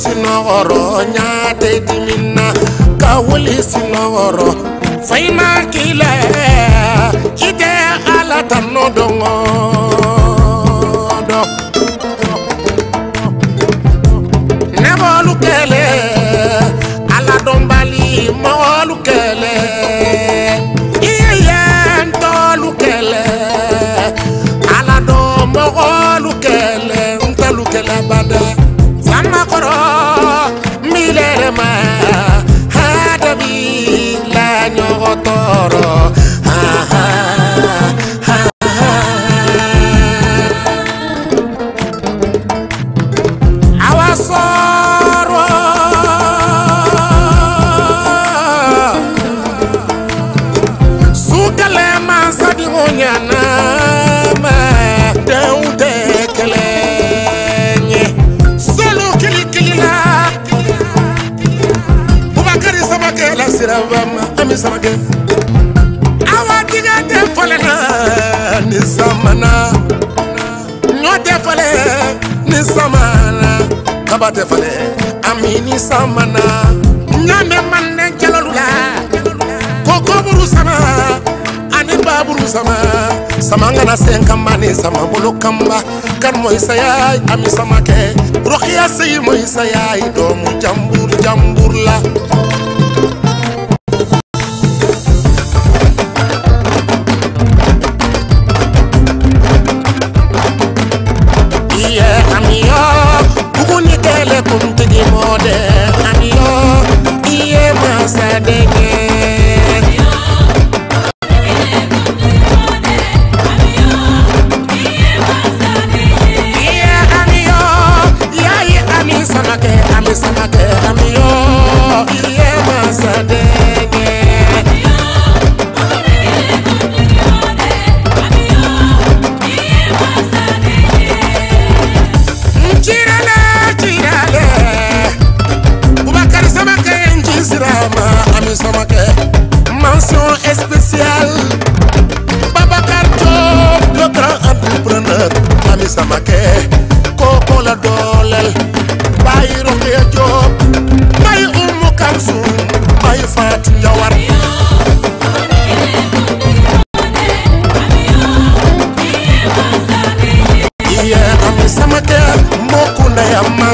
sinogoro ñaatay timin na ka wuli sinogoro fay na o ɲanama denw tɛ kɛlɛ ye salo kilikilila bubakari sabakɛ la siraba ma an bɛ sabakɛ awa tigɛ tɛ falenna ni samana ɲɔ tɛ falen ni samana kaba tɛ falen amini samana ɲamɛ mana sama sama ngana sen sama bulu kamba kan moy sayay ami sama ke roxiya sey moy sayay doomu jambur jambur la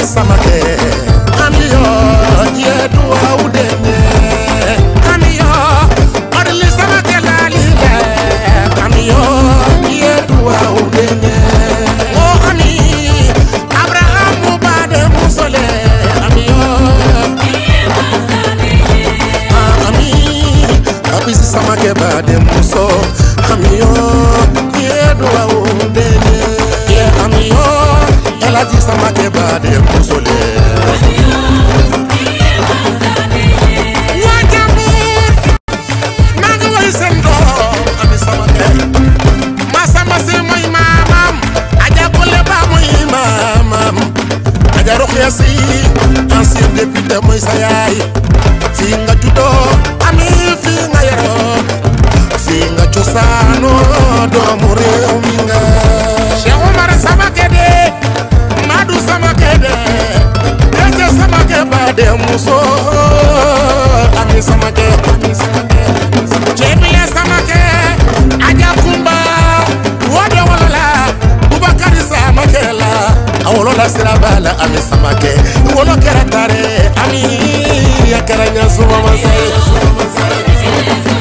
asalaka te de moysa yaay fii nga juddoo ami fii nga yaroo fii nga cosaanoo doomu réew mi nga Cheikh Oumar sama kede Madou sama kede Ece sama keba de musoo Eres